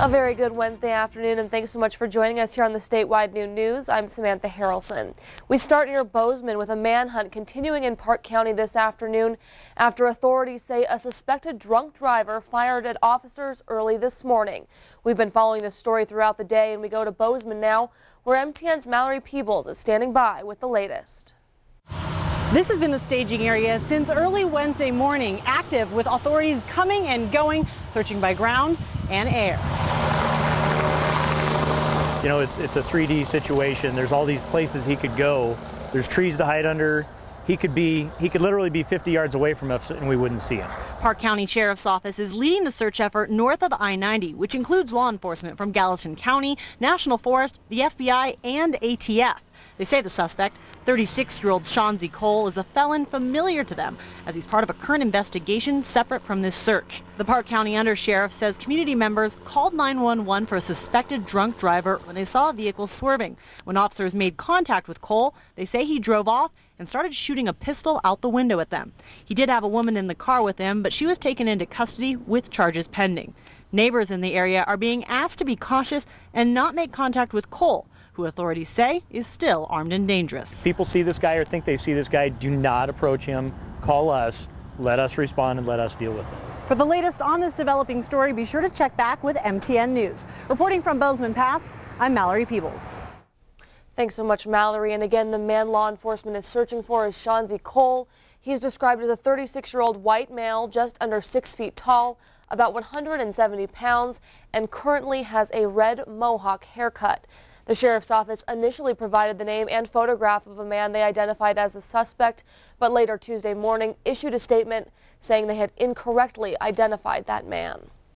A very good Wednesday afternoon, and thanks so much for joining us here on the statewide noon news. I'm Samantha Harrelson. We start near Bozeman with a manhunt continuing in Park County this afternoon after authorities say a suspected drunk driver fired at officers early this morning. We've been following this story throughout the day, and we go to Bozeman now, where MTN's Mallory Peebles is standing by with the latest. This has been the staging area since early Wednesday morning, active with authorities coming and going, searching by ground and air. You know, it's, it's a 3D situation. There's all these places he could go. There's trees to hide under. He could be, he could literally be 50 yards away from us and we wouldn't see him. Park County Sheriff's Office is leading the search effort north of I-90, which includes law enforcement from Gallatin County, National Forest, the FBI, and ATF. They say the suspect, 36-year-old Shaunsey Cole, is a felon familiar to them as he's part of a current investigation separate from this search. The Park County Undersheriff says community members called 911 for a suspected drunk driver when they saw a vehicle swerving. When officers made contact with Cole, they say he drove off and started shooting a pistol out the window at them. He did have a woman in the car with him, but she was taken into custody with charges pending. Neighbors in the area are being asked to be cautious and not make contact with Cole who authorities say is still armed and dangerous. People see this guy or think they see this guy, do not approach him. Call us, let us respond, and let us deal with it. For the latest on this developing story, be sure to check back with MTN News. Reporting from Bozeman Pass, I'm Mallory Peebles. Thanks so much, Mallory. And again, the man law enforcement is searching for is Shaunsey Cole. He's described as a 36-year-old white male, just under six feet tall, about 170 pounds, and currently has a red mohawk haircut. The sheriff's office initially provided the name and photograph of a man they identified as the suspect, but later Tuesday morning issued a statement saying they had incorrectly identified that man.